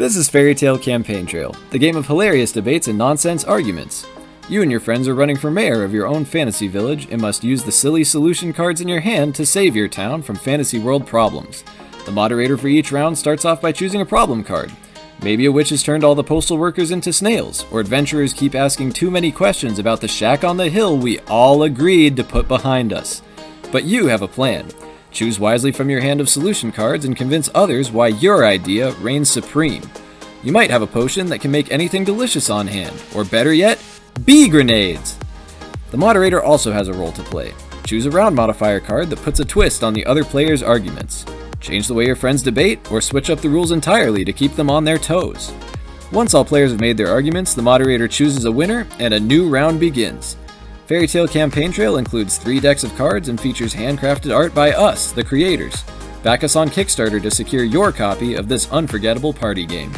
This is Fairy Tale Campaign Trail, the game of hilarious debates and nonsense arguments. You and your friends are running for mayor of your own fantasy village and must use the silly solution cards in your hand to save your town from fantasy world problems. The moderator for each round starts off by choosing a problem card. Maybe a witch has turned all the postal workers into snails, or adventurers keep asking too many questions about the shack on the hill we all agreed to put behind us. But you have a plan. Choose wisely from your hand of solution cards and convince others why your idea reigns supreme. You might have a potion that can make anything delicious on hand, or better yet, bee grenades! The moderator also has a role to play. Choose a round modifier card that puts a twist on the other player's arguments. Change the way your friends debate, or switch up the rules entirely to keep them on their toes. Once all players have made their arguments, the moderator chooses a winner, and a new round begins. Fairy Tale Campaign Trail includes three decks of cards and features handcrafted art by us, the creators. Back us on Kickstarter to secure your copy of this unforgettable party game.